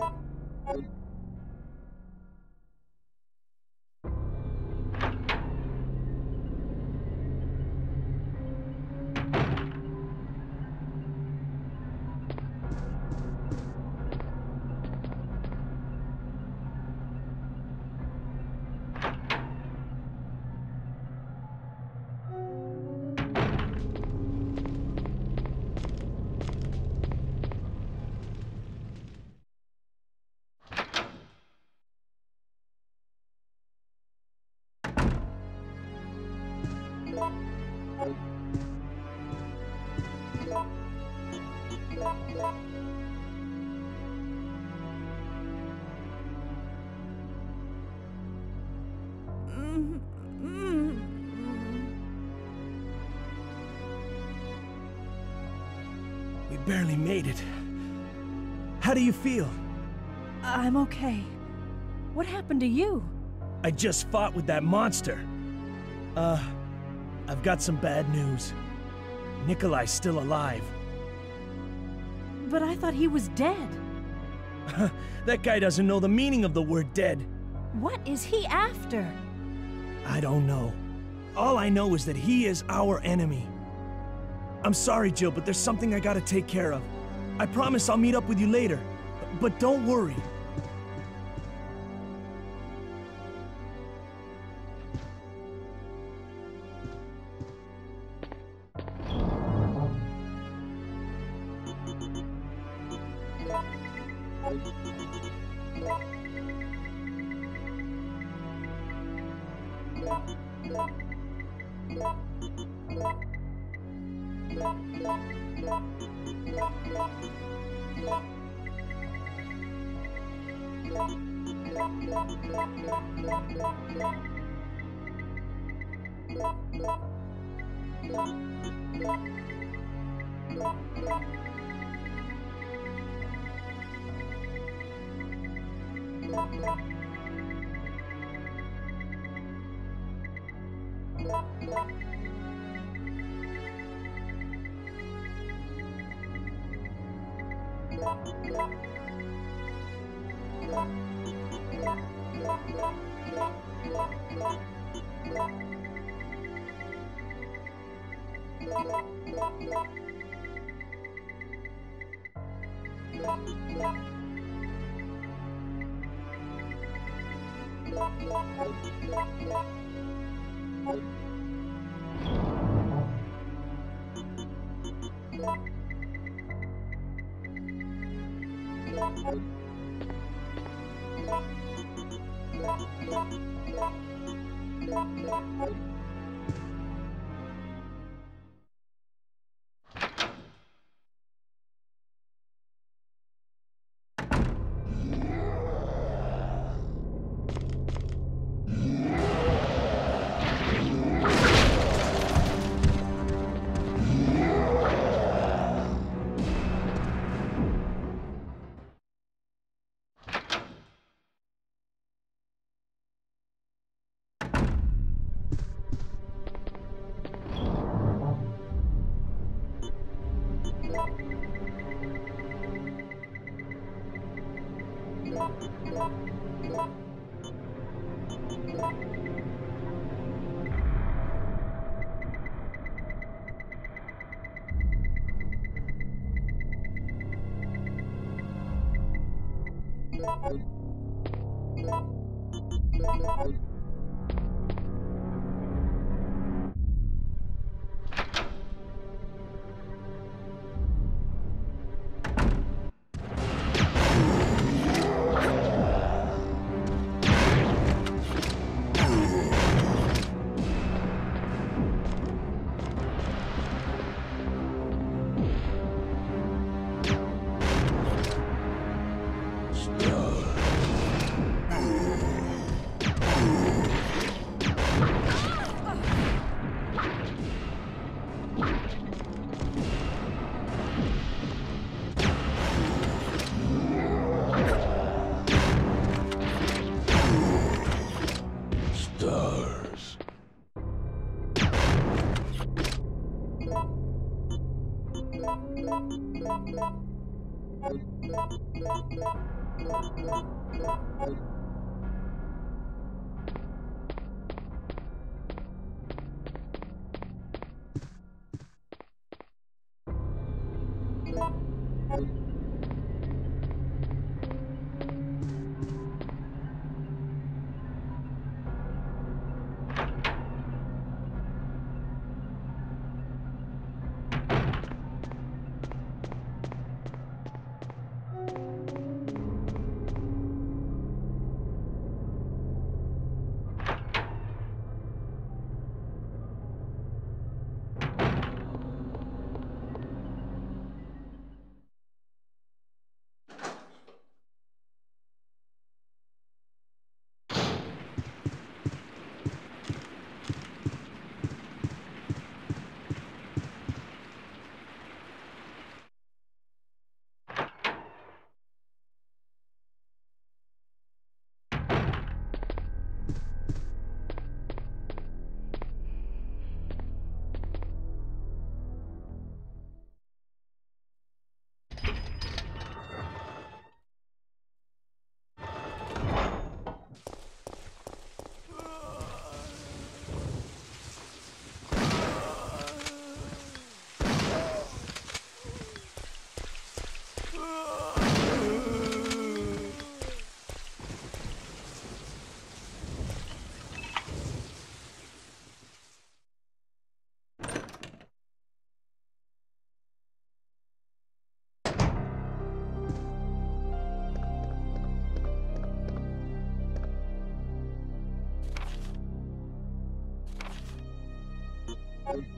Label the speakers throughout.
Speaker 1: Thank you. Barely made it. How do you feel?
Speaker 2: I'm okay. What happened to you?
Speaker 1: I just fought with that monster. Uh, I've got some bad news. Nikolai's still alive.
Speaker 2: But I thought he was dead.
Speaker 1: that guy doesn't know the meaning of the word dead.
Speaker 2: What is he after?
Speaker 1: I don't know. All I know is that he is our enemy. I'm sorry, Jill, but there's something I gotta take care of. I promise I'll meet up with you later. But don't worry. Thank Bye.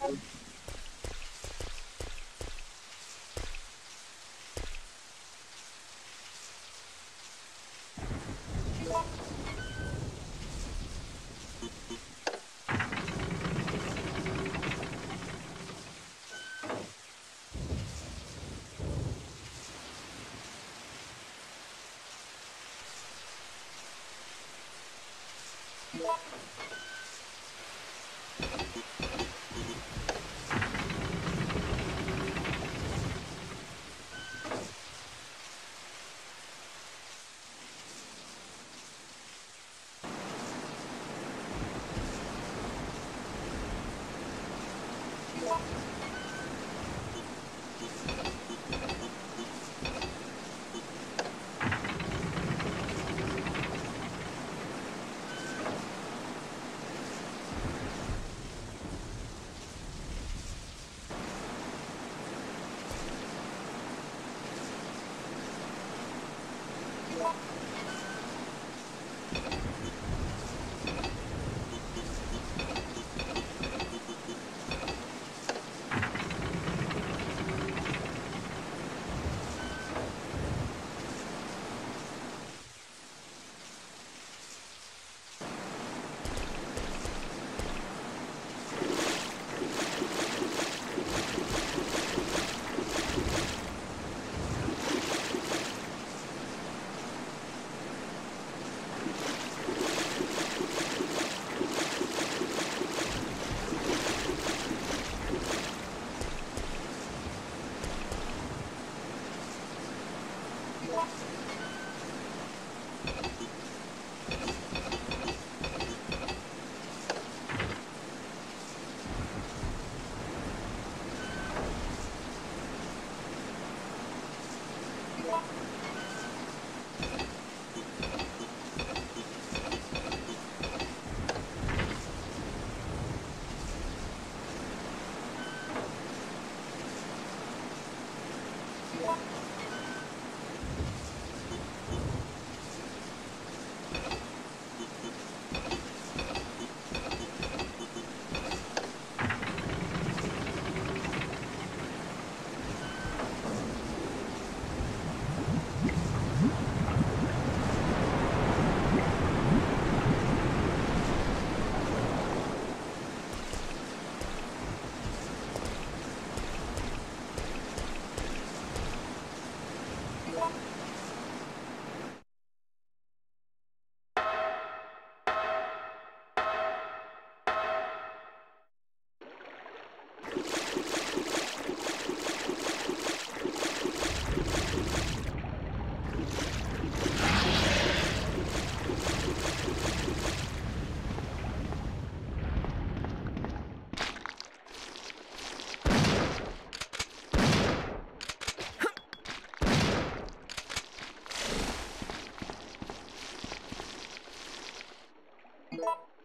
Speaker 1: Thank you.
Speaker 3: you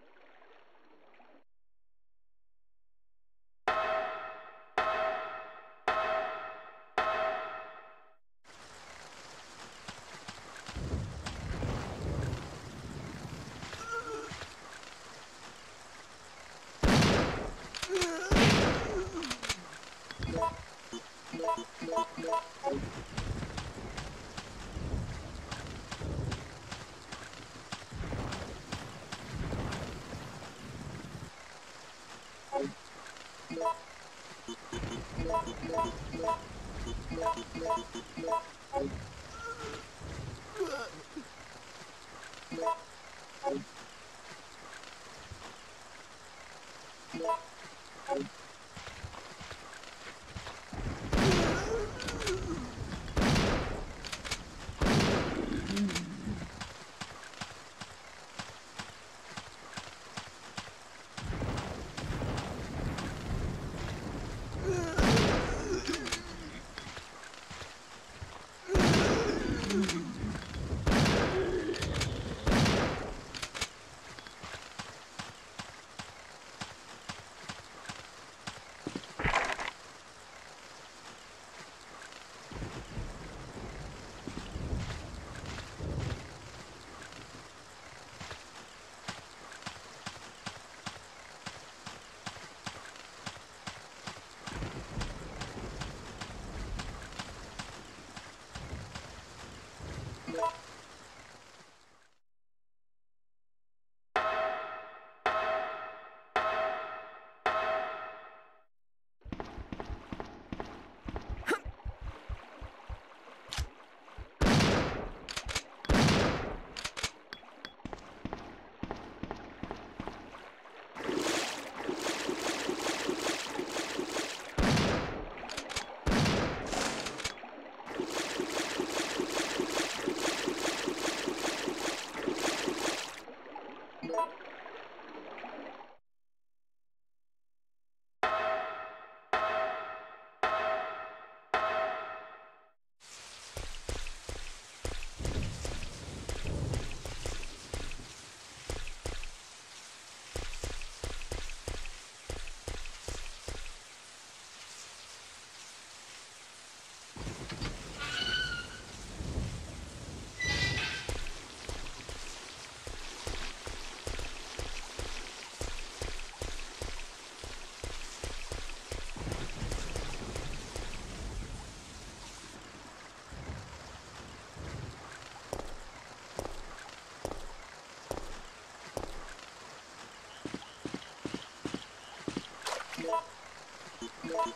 Speaker 3: Thank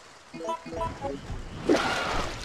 Speaker 3: you.